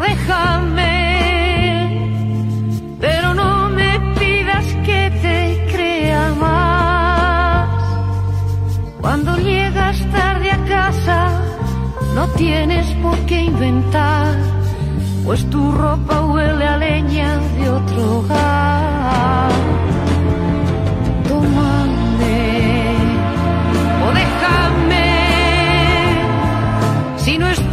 déjame, pero no me pidas que te crea más. Cuando llegas tarde a casa, no tienes por qué inventar, pues tu ropa huele a leña de otro hogar. Tómame o déjame, si no despierta,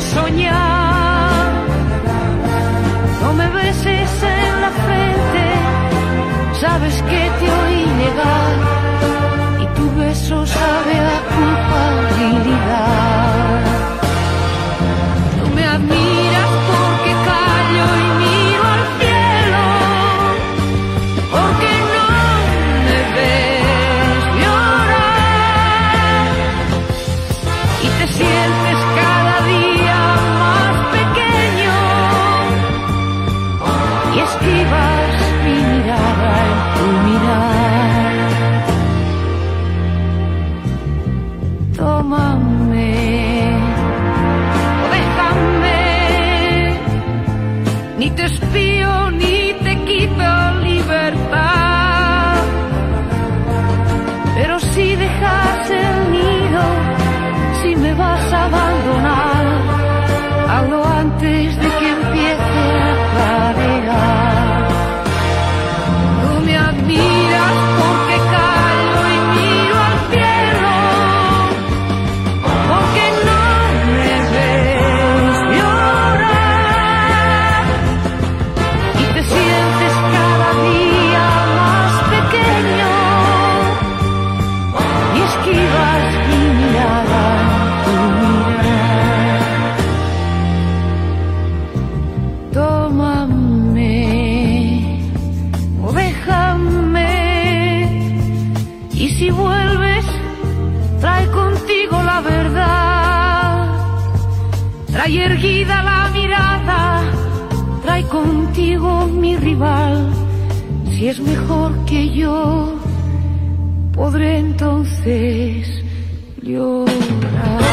soñar. No me beses en la frente, sabes que te oí llegar y tu beso si me vas a abandonar, hazlo antes de que empiece a clarear. No me admiras porque callo y miro al cielo, porque no me ves llorar y te sientes cada día más pequeño y esquivas si vuelves trae contigo la verdad, trae erguida la mirada, trae contigo mi rival, si es mejor que yo podré entonces llorar.